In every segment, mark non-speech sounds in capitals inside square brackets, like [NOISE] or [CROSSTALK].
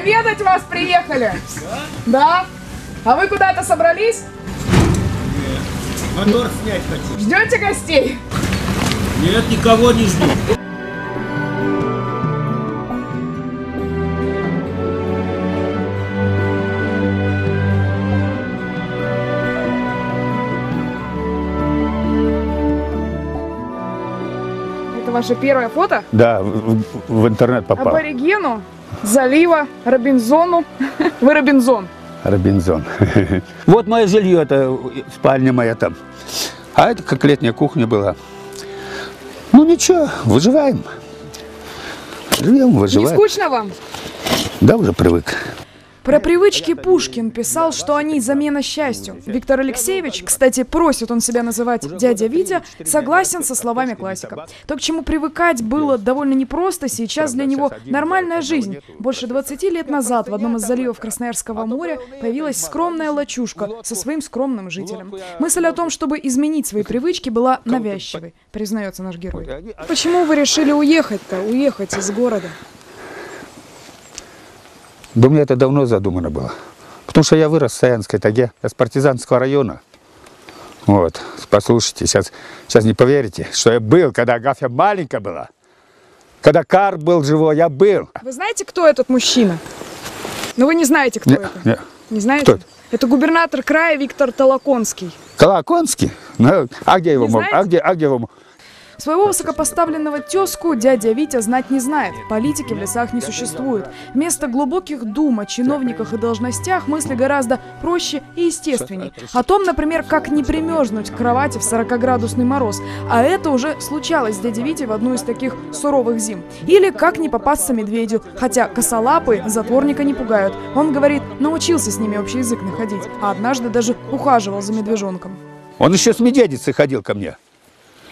Проведать вас приехали. Да? А вы куда-то собрались? Мотор снять хочу. Ждете гостей? Нет, никого не жду. Это ваше первое фото? Да, в, в интернет попал. Аборигену, залива, Робинзону. [LAUGHS] Вы Робинзон. Робинзон. [LAUGHS] Вот мое жилье, это спальня моя там. А это как летняя кухня была. Ну ничего, выживаем. Живем, Не выживаем. скучно вам? Да, уже привык. Про привычки Пушкин писал, что они замена счастью. Виктор Алексеевич, кстати, просит он себя называть дядя Витя, согласен со словами классика. То, к чему привыкать было довольно непросто, сейчас для него нормальная жизнь. Больше 20 лет назад в одном из заливов Красноярского моря появилась скромная лачушка со своим скромным жителем. Мысль о том, чтобы изменить свои привычки, была навязчивой, признается наш герой. Почему вы решили уехать-то, уехать из города? Да у меня это давно задумано было. Потому что я вырос в Саянской таге, я с партизанского района. Вот, послушайте, сейчас, сейчас не поверите, что я был, когда Агафья маленькая была. Когда Карп был живой, я был. Вы знаете, кто этот мужчина? Ну вы не знаете, кто Не, это. не. Не знаете? Кто это? Это губернатор края Виктор Толоконский. Колоконский? Ну, а где его Не мог? А где, а где его мог? Своего высокопоставленного тезку дядя Витя знать не знает. Политики в лесах не существует. Вместо глубоких дум о чиновниках и должностях мысли гораздо проще и естественней. О том, например, как не примерзнуть к кровати в 40-градусный мороз. А это уже случалось с дядей Витей в одну из таких суровых зим. Или как не попасться медведю. Хотя косолапые затворника не пугают. Он, говорит, научился с ними общий язык находить. А однажды даже ухаживал за медвежонком. Он еще с медведицей ходил ко мне.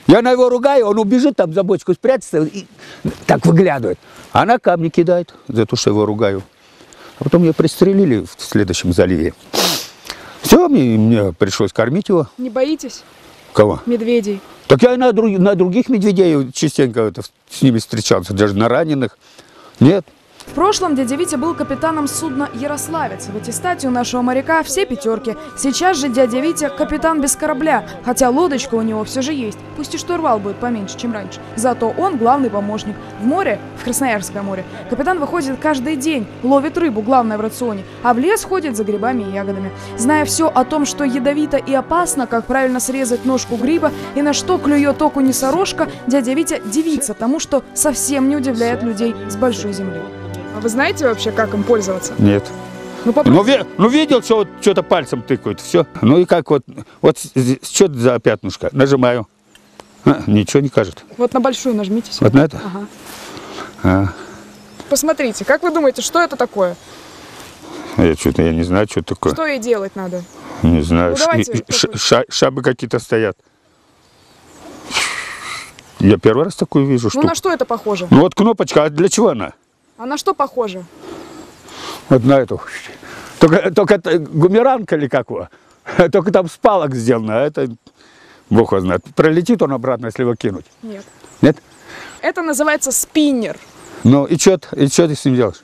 Я на его ругаю, он убежит там за бочку спрятаться и так выглядывает. А она камни кидает за то, что его ругаю. А потом ее пристрелили в следующем заливе. Все, мне, мне пришлось кормить его. Не боитесь Кого? медведей? Так я и на, друг- на других медведей частенько это, с ними встречался, даже на раненых. Нет. В прошлом дядя Витя был капитаном судна «Ярославец». В аттестате у нашего моряка все пятерки. Сейчас же дядя Витя капитан без корабля, хотя лодочка у него все же есть. Пусть и штурвал будет поменьше, чем раньше. Зато он главный помощник. В море, в Красноярское море, капитан выходит каждый день, ловит рыбу, главное в рационе, а в лес ходит за грибами и ягодами. Зная все о том, что ядовито и опасно, как правильно срезать ножку гриба и на что клюет оку носорожка, дядя Витя дивится тому, что совсем не удивляет людей с большой земли. А вы знаете вообще, как им пользоваться? Нет. Ну, Ну, ви- ну видел, что вот что-то пальцем тыкают, все. Ну и как вот, вот что за пятнышко? Нажимаю. А, ничего не кажет. Вот на большую нажмите. Вот на это? Ага. А, Посмотрите, как вы думаете, что это такое? я что-то, я не знаю, что такое. Что ей делать надо? Не знаю. Ну, ш- давайте ш- ша- шабы какие-то стоят. Я первый раз такую вижу Ну, штуку. на что это похоже? Ну вот кнопочка, а для чего она? А на что похоже? Вот на эту. Только, только это гумеранка или как его? [LAUGHS] Только там с палок сделано, а это бог его знает. Пролетит он обратно, если его кинуть. Нет. Нет? Это называется спиннер. Ну и что и что ты с ним делаешь?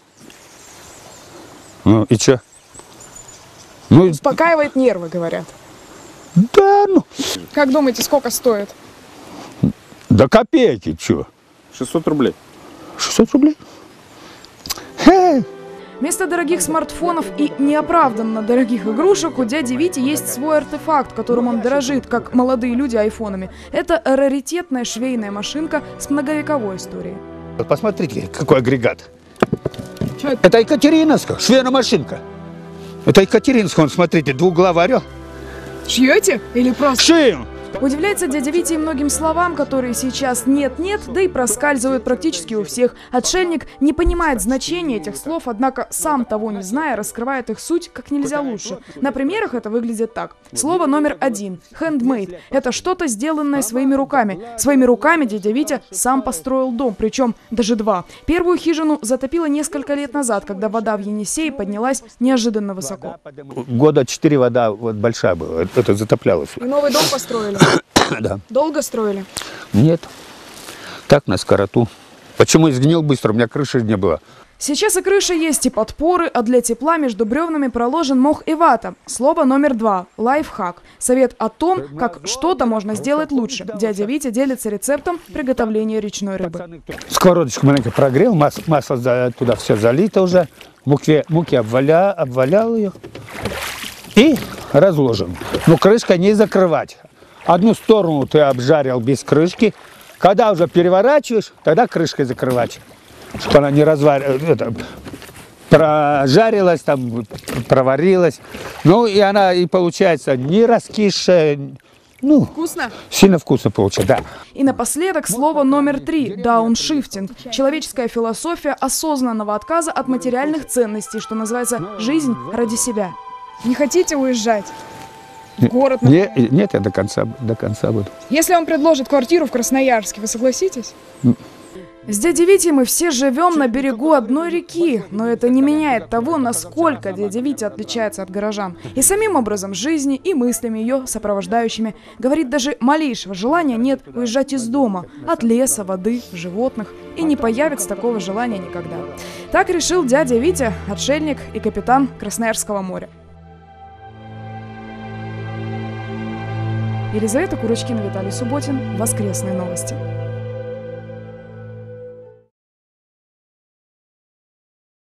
Ну и что? Ну Успокаивает нервы, говорят. да, ну, Как думаете, сколько стоит? до копейки, что? 600 рублей. 600 рублей? Вместо дорогих смартфонов и неоправданно дорогих игрушек у дяди Вити есть свой артефакт, которым он дорожит, как молодые люди айфонами. Это раритетная швейная машинка с многовековой историей. Вот посмотрите, какой агрегат. Это? Екатериновская, швейная машинка. Это Екатеринская, вон, смотрите, двуглавый орел. Шьете или просто? Шею! Удивляется дядя Витя и многим словам, которые сейчас нет-нет, да и проскальзывают практически у всех. Отшельник не понимает значения этих слов, однако сам того не зная, раскрывает их суть как нельзя лучше. На примерах это выглядит так. Слово номер один – handmade. Это что-то, сделанное своими руками. Своими руками дядя Витя сам построил дом, причем даже два. Первую хижину затопило несколько лет назад, когда вода в Енисее поднялась неожиданно высоко. Года четыре вода вот большая была, это- это затоплялось. И новый дом построили. [COUGHS] Да. Долго строили? Нет. Так, на скороту. Почему изгнил быстро? У меня крыши не было. Сейчас и крыша есть, и подпоры, а для тепла между бревнами проложен мох и вата. Слово номер два – лайфхак. Совет о том, как что-то можно сделать лучше. Дядя Витя делится рецептом приготовления речной рыбы. Сковородочку маленько прогрел, масло, масло туда все залито уже. Муки, муки обваля, обвалял ее. И разложим. Но крышкой не закрывать. Одну сторону ты обжарил без крышки. Когда уже переворачиваешь, тогда крышкой закрывать. Чтобы она не разварилась, прожарилась, там, проварилась. Ну, и она, и получается, не раскисшая, ну, Вкусно? сильно вкусно получается, да. И напоследок слово номер три – дауншифтинг. Человеческая философия осознанного отказа от материальных ценностей, что называется «жизнь ради себя». Не хотите уезжать? Город, Не- нет, я до конца, до конца буду. Если вам предложат квартиру в Красноярске, вы согласитесь? С дядей Витей мы все живем на берегу одной реки, но это не меняет того, насколько дядя Витя отличается от горожан. И самим образом жизни, и мыслями ее сопровождающими. Говорит, даже малейшего желания нет уезжать из дома, от леса, воды, животных. И не появится такого желания никогда. Так решил дядя Витя, отшельник и капитан Красноярского моря. Елизавета Курочкина, Виталий Субботин. Воскресные новости.